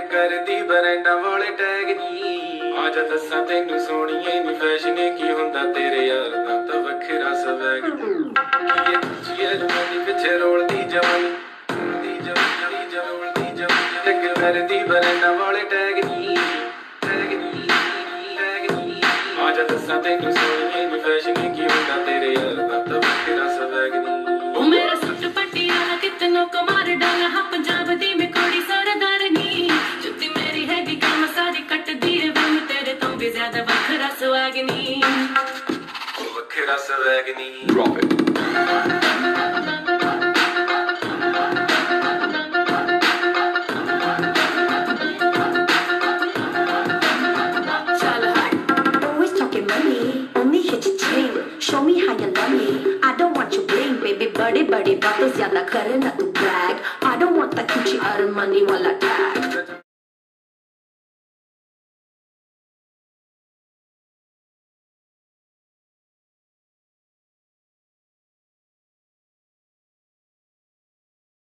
ਕਰਦੀ, ਬਰੈਂਡਾ ਵਾਲੇ ਟੈਗ ਨੀ ਆ ਦੱਸਾਂ ਤੈਨੂੰ ਸੋਹਣੀਏ ਨੀ ਫੈਸ਼ਨ ਕੀ ਹੁੰਦਾ, ਤੇਰੇ ਯਾਰ ਦਾ ਤਾਂ ਵੱਖਰਾ ਸਵੈਗ। ਦੀ ਜਵਾਨੀ? ਤੇ ਕਰਦੀ, ਬਰੈਂਡਾ ਵਾਲੇ ਟੈਗ ਫੈਸ਼ਨ ਕੀ ਹੁੰਦਾ, ਤੇਰੇ ਯਾਰ ਦਾ ਤਾਂ ਵੱਖਰਾ ਸਵੈਗ ਨੀ ਉਹ ਮੇਰਾ ਸੁੱਟ ਪੱਟੀ ਵਾਲਾ, ਕਿਤਨੋਂ ਕਮਾਰ ਡਾਂਗਾ, ਹਾਂ, ਪੰਜਾਬ ਦੀ ਵੱਖਰਾ ਸੁਆਗਨੀ ਉਹ ਵੱਖਰਾ ਸਵੈਗ ਨੀ Drop it. ਚੱਲ ਹਟ Always talking money, only hit your chain. Show me how you love me. I don't want your bling, baby. बड़े बड़े बातें ज्यादा करे ना तू brag. I don't want that Gucci or money वाला tag.